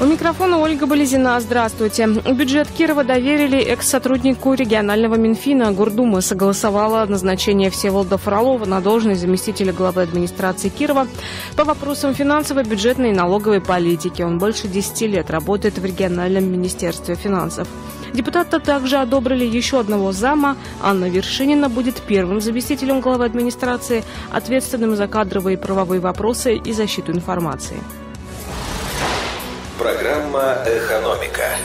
У микрофона Ольга Болезина. Здравствуйте. Бюджет Кирова доверили экс-сотруднику регионального Минфина. Гордума согласовала назначение Всеволода Фролова на должность заместителя главы администрации Кирова по вопросам финансовой, бюджетной и налоговой политики. Он больше 10 лет работает в региональном министерстве финансов. Депутаты также одобрили еще одного зама. Анна Вершинина будет первым заместителем главы администрации, ответственным за кадровые и правовые вопросы и защиту информации. Программа «Экономика».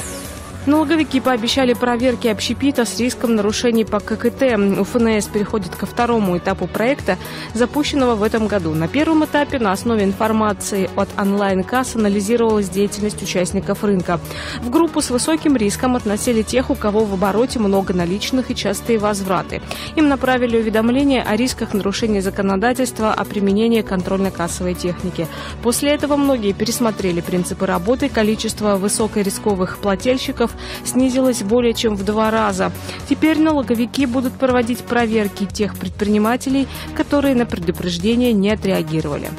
Налоговики пообещали проверки общепита с риском нарушений по ККТ. УФНС переходит ко второму этапу проекта, запущенного в этом году. На первом этапе на основе информации от онлайн-касс анализировалась деятельность участников рынка. В группу с высоким риском относили тех, у кого в обороте много наличных и частые возвраты. Им направили уведомления о рисках нарушения законодательства о применении контрольно-кассовой техники. После этого многие пересмотрели принципы работы, количество высокорисковых плательщиков снизилась более чем в два раза. Теперь налоговики будут проводить проверки тех предпринимателей, которые на предупреждение не отреагировали.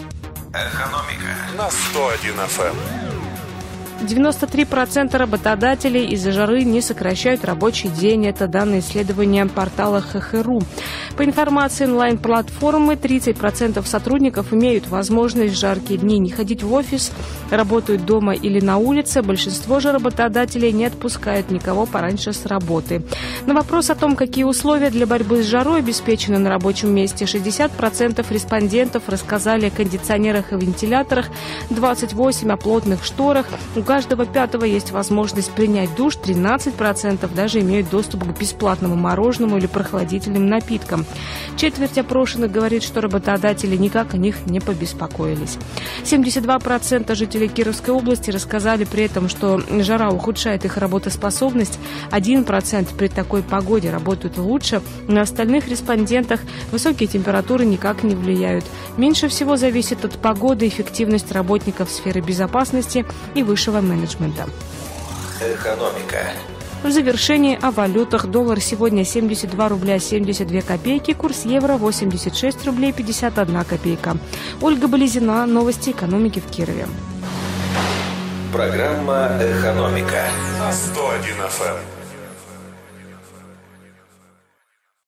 Экономика на 101 FM. 93% работодателей из-за жары не сокращают рабочий день. Это данные исследования портала ХХРУ. По информации онлайн-платформы, 30% сотрудников имеют возможность в жаркие дни не ходить в офис, работают дома или на улице. Большинство же работодателей не отпускают никого пораньше с работы. На вопрос о том, какие условия для борьбы с жарой обеспечены на рабочем месте, 60% респондентов рассказали о кондиционерах и вентиляторах, 28% о плотных шторах. У каждого пятого есть возможность принять душ, 13% даже имеют доступ к бесплатному мороженому или прохладительным напиткам. Четверть опрошенных говорит, что работодатели никак о них не побеспокоились. 72% жителей Кировской области рассказали при этом, что жара ухудшает их работоспособность. 1% при такой погоде работают лучше. На остальных респондентах высокие температуры никак не влияют. Меньше всего зависит от погоды эффективность работников сферы безопасности и высшего менеджмента. «Экономика». В завершении о валютах. Доллар сегодня 72 рубля 72 копейки, курс евро 86 рублей 51 копейка. Ольга Болезина, новости экономики в Кирове. Программа «Экономика». На 101 FM.